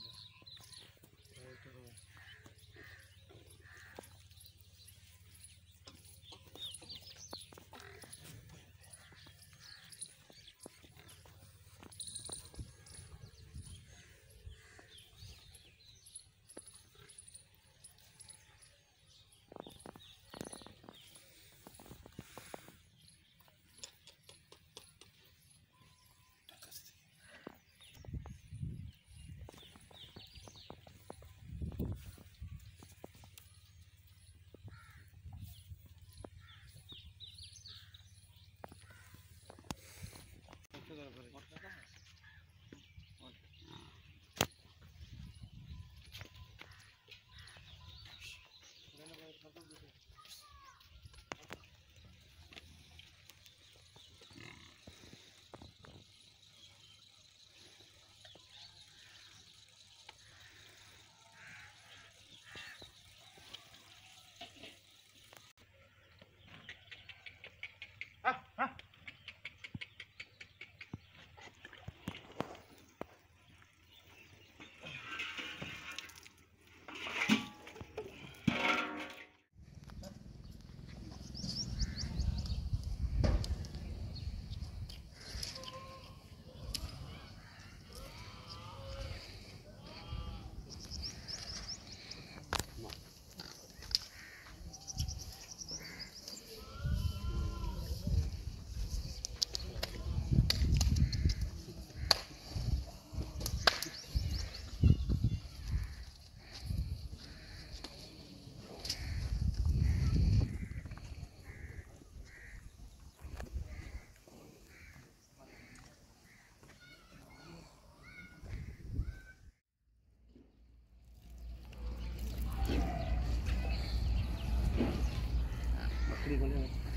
ಮಾಡಿದ್ದೆ Di 量